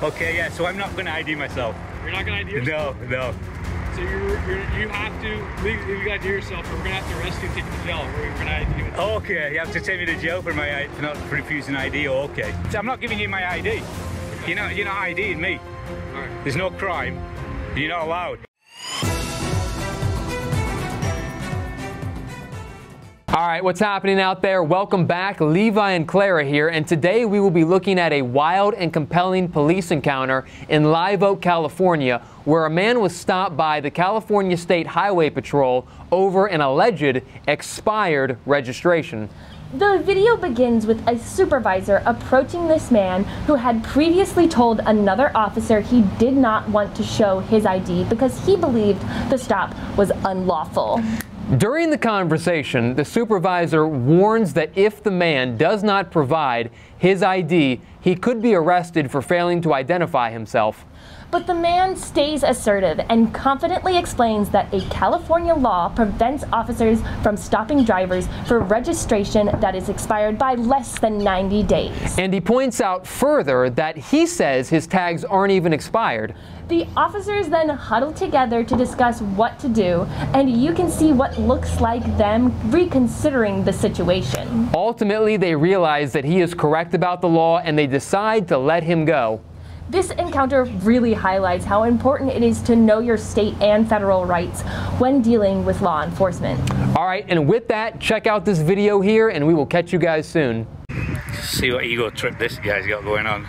Okay, yeah, so I'm not gonna ID myself. You're not gonna ID yourself? No, no. So you're, you're, you have to, legally, you gotta do yourself, or we're gonna have to arrest you and take you to jail, or we're gonna ID you. Okay, you have to take me to jail for my for not refusing ID. Oh, okay, so I'm not giving you my ID. You're not you're not IDing me. Right. There's no crime. You're not allowed. All right, what's happening out there? Welcome back. Levi and Clara here, and today we will be looking at a wild and compelling police encounter in Live Oak, California, where a man was stopped by the California State Highway Patrol over an alleged expired registration. The video begins with a supervisor approaching this man who had previously told another officer he did not want to show his ID because he believed the stop was unlawful. During the conversation, the supervisor warns that if the man does not provide his ID, he could be arrested for failing to identify himself. But the man stays assertive and confidently explains that a California law prevents officers from stopping drivers for registration that is expired by less than 90 days. And he points out further that he says his tags aren't even expired. The officers then huddle together to discuss what to do, and you can see what looks like them reconsidering the situation. Ultimately, they realize that he is correct about the law and they decide to let him go. This encounter really highlights how important it is to know your state and federal rights when dealing with law enforcement. All right, and with that, check out this video here and we will catch you guys soon. See what ego trip this guy's got going on.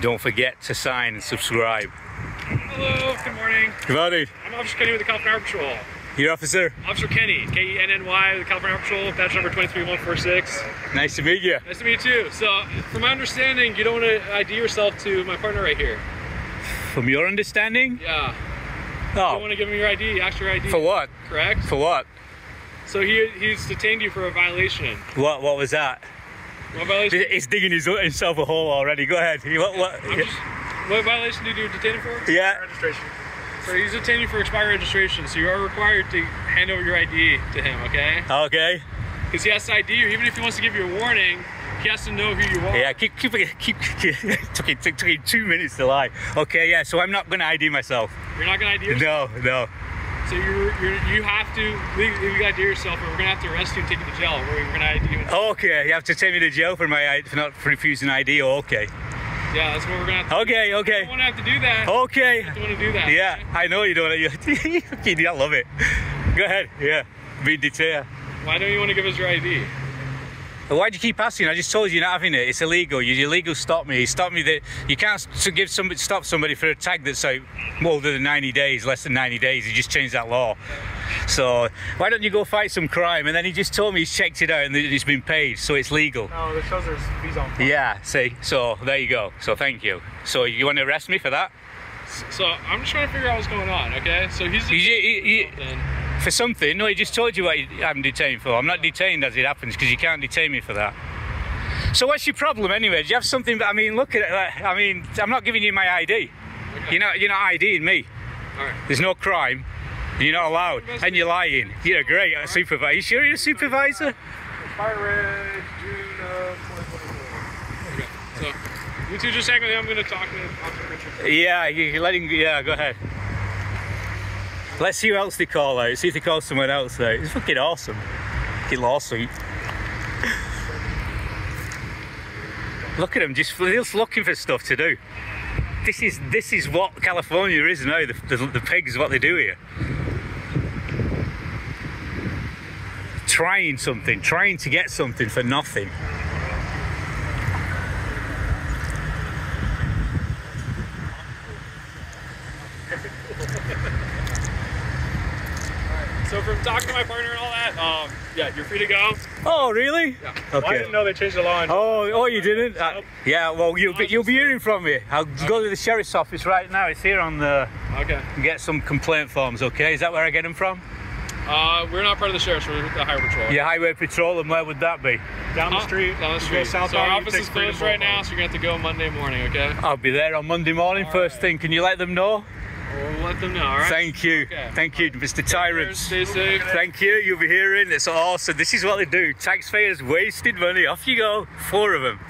Don't forget to sign and subscribe. Hello, good morning. Good morning. I'm Officer Kenny with the California Highway Patrol. Your officer. Officer Kenny, K-E-N-N-Y, the California Highway Patrol, badge number 23146. Nice to meet you. Nice to meet you too. So, from my understanding, you don't want to ID yourself to my partner right here. From your understanding? Yeah. You don't Oh, want to give him your ID, ask your ID. for what? Correct? For what? So he, he's detained you for a violation. What? What was that? What violation? He's digging his, himself a hole already. Go ahead. What? What? Just, what violation did you detain him for? Yeah. Registration. So he's attending for expired registration, so you are required to hand over your ID to him, okay? Okay. Because he has to ID you. Even if he wants to give you a warning, he has to know who you are. Yeah. Keep. Keep. Keep. keep took it. Took, took it two minutes to lie. Okay. Yeah. So I'm not gonna ID myself. You're not gonna ID yourself. No. No. So you're, you're you have to legally you gotta ID yourself, or we're gonna have to arrest you and take you to jail. Or we're gonna ID you. Okay. You have to take me to jail for my I- for not refusing ID. Okay. Yeah, that's what we're gonna have to. Okay. do. I Okay. don't want to have to do that. Okay. I to do that. Yeah. okay? I know you don't. You. you I love it. Go ahead. Yeah. Be detailed. Why don't you want to give us your ID? But why do you keep asking? I just told you you're not having it. It's illegal. You're illegal. Stop me. Stop me. That you can't give somebody stop somebody for a tag that's like older than 90 days, less than 90 days. You just changed that law. So why don't you go fight some crime? And then he just told me he's checked it out and that it's been paid, so it's legal. No, this shows there's fees on. Yeah. See. So there you go. So thank you. So you want to arrest me for that? So I'm just trying to figure out what's going on. Okay, so he's. You, Then for something? No, he just told you what I'm detained for. I'm not detained as it happens because you can't detain me for that. So what's your problem anyway? Do you have something? I mean, look at it. like, I mean, I'm not giving you my ID. You're not. You're not IDing me. Right. There's no crime. You're not allowed, and you're lying. You're a great supervisor. You sure you're a supervisor? Fire red, June of 2024. Okay, so you two just hang with him. I'm gonna talk with Officer Richard. Yeah, you you letting. Yeah, go ahead. Let's see who else they call out. See if they call someone else out. It's fucking awesome. Fucking lawsuit. Look at them, just, just looking for stuff to do. This is this is what California is now. The, the, the pigs, what they do here. Trying something, trying to get something for nothing. So from talking to my partner and all that, um, yeah, you're free to go. Oh, really? Yeah. Okay. I didn't know they changed the law. Oh, oh, you didn't? Uh, yeah, well, you'll be, you'll be hearing from me. I'll go to the sheriff's office right now. It's here on the. Okay. Get some complaint forms, okay? Is that where I get them from? Uh, we're not part of the sheriff's. We're the highway patrol. Yeah, highway patrol, and where would that be? Down the street. Down the street. South so our office is closed right now, so you're gonna have to go Monday morning. Okay. I'll be there on Monday morning, first thing. Can you let them know? We'll let them know. All right. Thank you. Okay. Thank you, Mr. Tyrants. Stay safe. Thank you. You'll be hearing. It's awesome. This is what they do. Taxpayers wasted money. Off you go. Four of them.